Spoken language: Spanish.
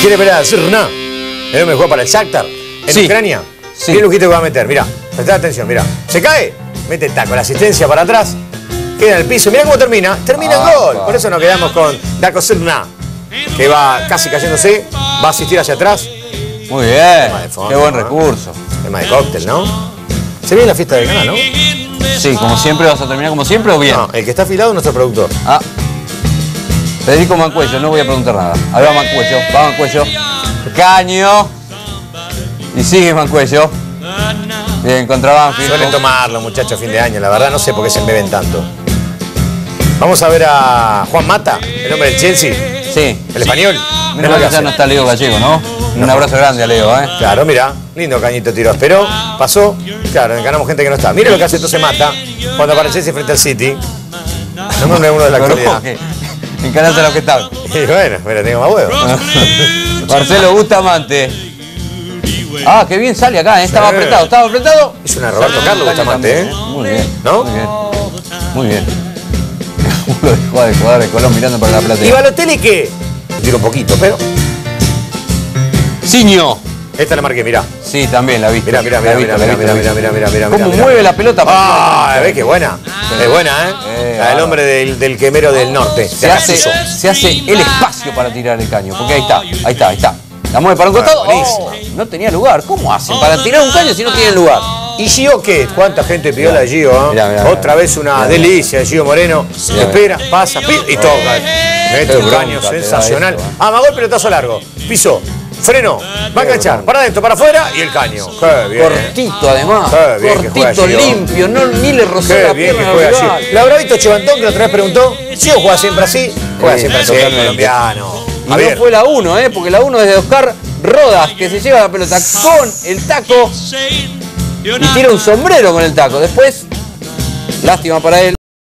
Quiere pelear a Zirna. El hombre juega para el Shakhtar en Sí. Ucrania. Sí. Mira el lujito que va a meter, mira. Prestá atención, mira. Se cae, mete el taco, la asistencia para atrás, queda en el piso. Mira cómo termina. Termina Ah, el gol. pa. Por eso nos quedamos con Daco Zirna, que va casi cayéndose, va a asistir hacia atrás. Muy bien. Fondo, Qué buen ¿no? recurso. Tema de cóctel, ¿no? Se viene la fiesta del canal, ¿no? Sí, como siempre vas a terminar como siempre o bien. No, el que está afilado es nuestro productor. Ah. Federico Mancuello, no voy a preguntar nada. Ahí va Mancuello, va Mancuello. Caño. Y sigue Mancuello. Bien, contra Banfield. Suelen tomarlo, muchachos, fin de año. La verdad, no sé por qué se embeben tanto. Vamos a ver a Juan Mata, el hombre del Chelsea, Sí. el español. Menos que ya no está Leo Gallego, ¿no? Un abrazo grande a Leo, ¿eh? Claro, mira, lindo cañito tiró. Pero pasó, claro, ganamos gente que no está. Mira lo que hace entonces Mata cuando aparece frente al City. No me uno de la actualidad. No, que Encarate a lo que está. Y bueno, mira, tengo más huevos. Marcelo Bustamante. Ah, qué bien sale acá, ¿eh? Estaba Sí. apretado, estaba apretado. Es una Roberto Carlos Bustamante, también, ¿eh? Muy bien. ¿No? Muy bien. Muy bien. Uno de jugador de jugador de Colón mirando para la ¿Y platea. Balotelli qué? Tiro un poquito, pero. Ciño. Esta la marqué, mirá. Sí, también la viste. Mirá, mirá, mirá, mirá, mirá, mirá, mirá, mirá, viste. mirá, ¿Cómo mirá. mueve la pelota? Ah, ves qué buena. Es buena, ¿eh? Eh, La del hombre del, del quemero del norte. Se de hace, se hace el espacio para tirar el caño, porque ahí está, ahí está, ahí está. La mueve para un costado. buenísima. Oh, no tenía lugar. ¿Cómo hacen para tirar un caño si no tienen lugar? ¿Y Gio qué? ¿Cuánta gente pidió la Gio? eh? Mirá, mirá, Otra mirá. vez una Mirá, delicia de Gio Moreno. Mirá, Espera, pasa, pi- y toca. Mete un caño sensacional. eh. Amagó el pelotazo largo. Piso. Freno. Va a enganchar. Para adentro, para afuera y el caño. Qué bien. Cortito además. Qué bien que juega Cortito, Gio. limpio, no, ni le rozó Qué la bien que pierna al juega rival. ¿La habrá visto Chivantón que la otra vez preguntó? Gio juega siempre así. Juega Sí, siempre así, totalmente. colombiano. Y Javier. no fue la 1, ¿eh? porque la 1 es de Oscar Rodas, que se lleva la pelota con el taco y tira un sombrero con el taco. Después, lástima para él,